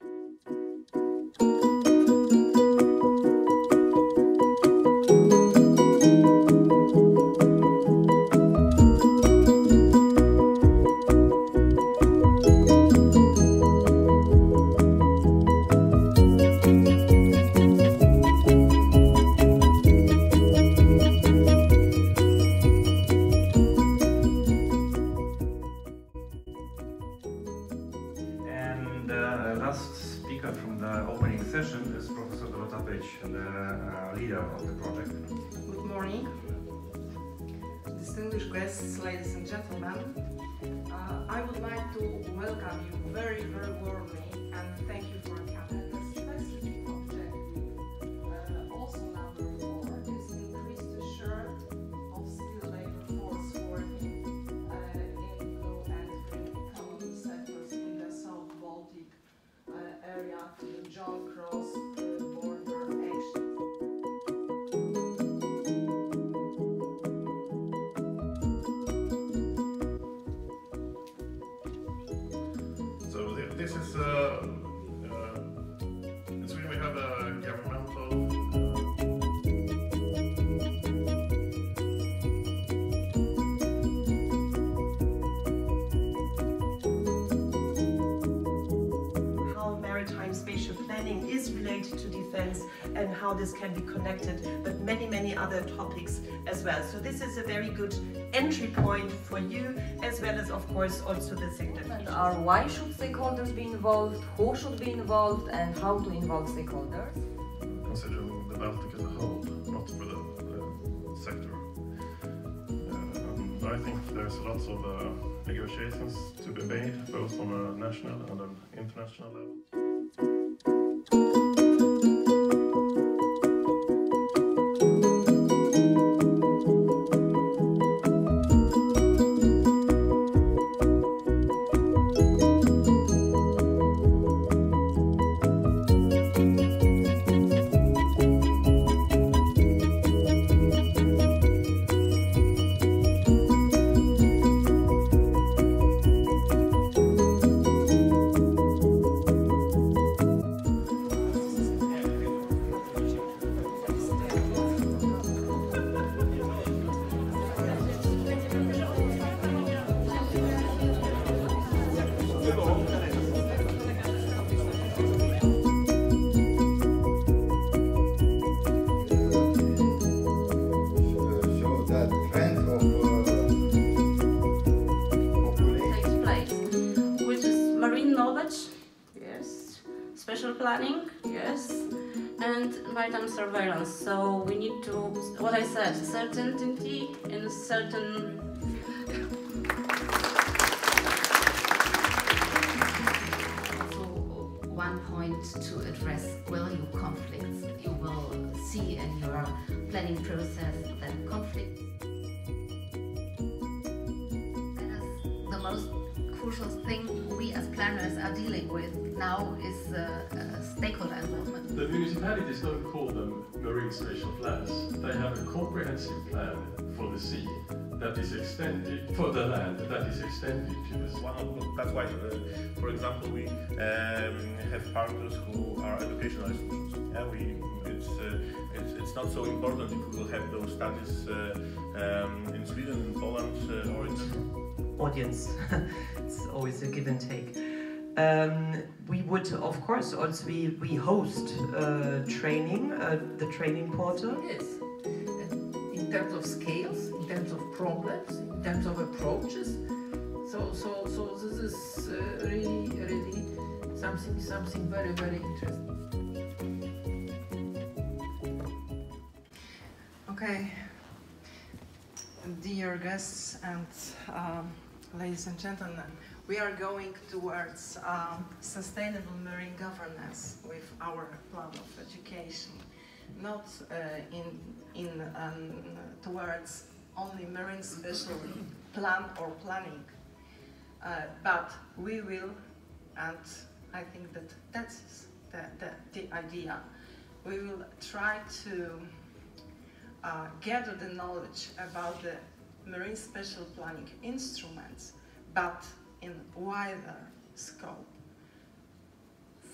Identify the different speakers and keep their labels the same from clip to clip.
Speaker 1: Uh, session is Professor the uh, leader of the project.
Speaker 2: Good morning, distinguished guests, ladies and gentlemen. Uh, I would like to welcome you very, very warmly and thank you for
Speaker 3: this is, uh,
Speaker 4: and how this can be connected, but many, many other topics as well. So this is a very good entry point for you, as well as, of course, also the sector.
Speaker 5: And are why should stakeholders be involved, who should be involved, and how to involve stakeholders?
Speaker 3: considering the Baltic as a whole, not for the sector. Uh, I think there's lots of uh, negotiations to be made, both on a national and an international level.
Speaker 6: Knowledge, yes, spatial planning, yes, and maritime surveillance. So we need to, what I said, certainty in certain.
Speaker 7: also one point to address value conflicts. You will see in your planning process that conflict crucial thing we as planners are dealing with now is uh, uh, stakeholder involvement.
Speaker 8: The municipalities don't call them marine spatial plans. They have a comprehensive plan for the sea that is extended, for the land that is extended to the sea.
Speaker 9: One of, that's why, uh, for example, we um, have partners who are educational institutions. Yeah, we, it's, uh, it's, it's not so important if we will have those studies uh, um, in Sweden, in Poland, uh, or in
Speaker 4: audience. it's always a give and take. Um, we would, of course, also we, we host uh, training, uh, the training portal.
Speaker 10: Yes. In terms of scales, in terms of problems, in terms of approaches. So, so, so this is uh, really, really something, something very, very interesting.
Speaker 2: Okay, dear guests and um, ladies and gentlemen, we are going towards um, sustainable marine governance with our plan of education, not uh, in, in um, towards only marine spatial plan or planning, uh, but we will, and I think that that's the, the, the idea, we will try to uh, gather the knowledge about the marine spatial planning instruments, but in wider scope.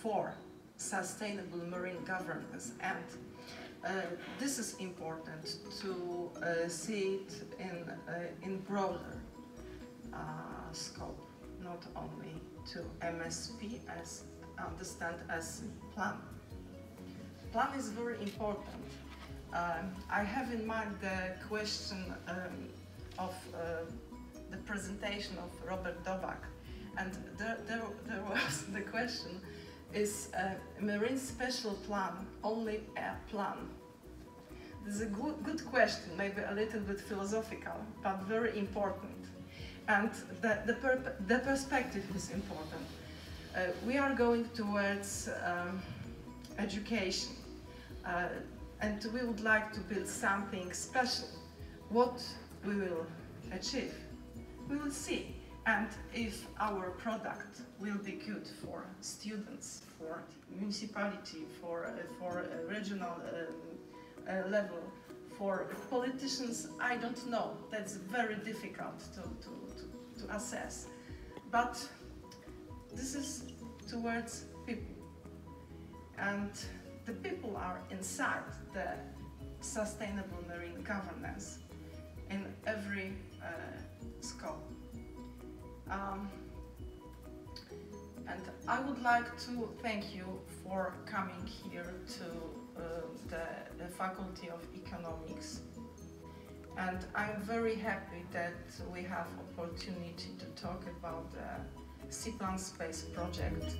Speaker 2: for sustainable marine governance and uh, this is important to uh, see it in, uh, in broader uh, scope, not only to MSP as understand as plan. Plan is very important. Um, I have in mind the question um, of uh, the presentation of Robert Dobak, and there, there, there was the question is a marine spatial plan only a plan? This is a good, good question, maybe a little bit philosophical, but very important. And the, the, the perspective is important. Uh, we are going towards um, education, uh, and we would like to build something special. What we will achieve, we will see and if our product will be good for students, for municipality, for, uh, for regional um, uh, level, for politicians, I don't know. That's very difficult to, to, to, to assess. But this is towards people. And the people are inside the sustainable marine governance in every uh, scope. Um, and I would like to thank you for coming here to uh, the, the, Faculty of Economics. And I'm very happy that we have opportunity to talk about the SEAPLANSPACE project.